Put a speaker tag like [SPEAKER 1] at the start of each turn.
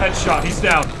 [SPEAKER 1] Headshot. He's down.